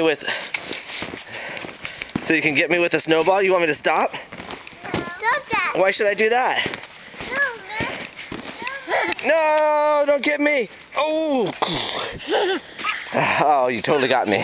with so you can get me with a snowball? You want me to stop? Stop that. why should i do that? No, no, no don't get me. Oh. Oh you totally got me.